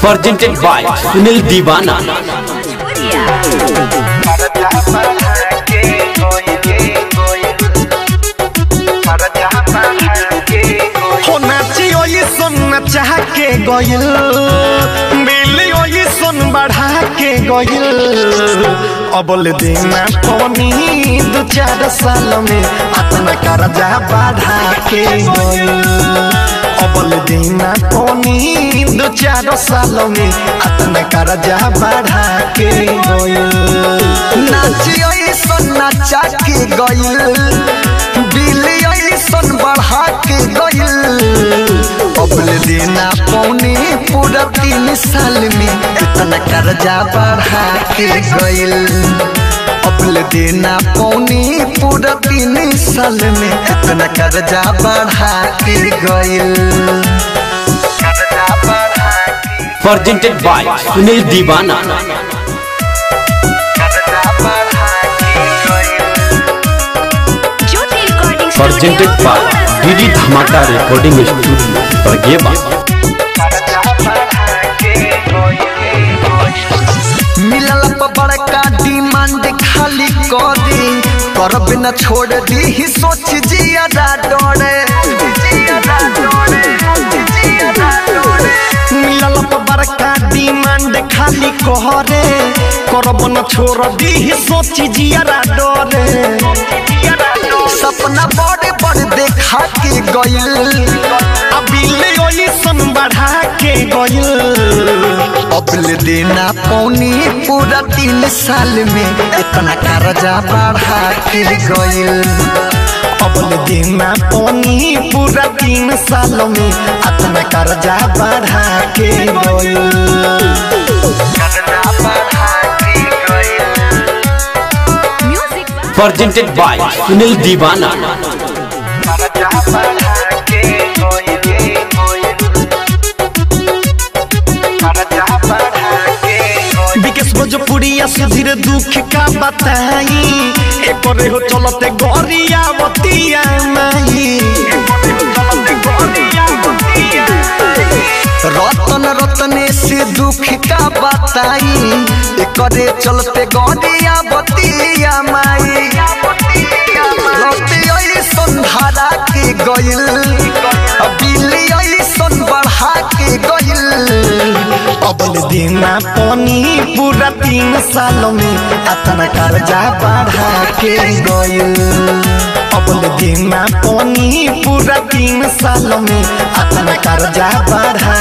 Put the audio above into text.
presented by Sunil Divana. सुन चाह के गइल मिली ओई बढ़ा के गइल अबल देना पवनी दू चार साल में अतना कर्जा बढ़ा के अबल देना पवनी दू चार साल में अतना कर्जा बढ़ा के गइल नाची ओई सुन नचा के गइल बिली ऐसन बढ़ा के गइल अबल देना पूरा तीन साल में इतना कर्जा बढ़ा के गइल। अबल देना पौने पूरा तीन साल में इतना कर्जा बढ़ा के गइल। कर्जा बढ़ा के Presented by Sunil Divana. कर्जा बढ़ा के गइल। Jyoti recording Presented by DD Dhamaka दी करब न छोड़ दी ही सोच, जिया डोरे मिलल पर बड़का डिमांड, खाली कहरे। करब न छोड़ दी ही सोच, जिया डोरे। सपना बड़े बड़े देखा के गइल। ओली सन बढ़ा के गइल। अबले देना पौनी पूरा तीन साल में। इतना कर्जा बढ़ा के गइल। अबले देना पौनी पूरा तीन साल में इतना कर्जा बढ़ा के गइल। कर्जा बढ़ा के गइल भोजपुरिया सुधीर दुख का बताई एक हो चलते गोरिया बतिया माई रतन रतने से दुख का बताई एक चलते गोरिया बतिया माई अबल देना पानी पूरा तीन साल में अतना कर्जा बढ़ा के गए अबल देना पानी पूरा तीन साल में अतना कर्जा बढ़ा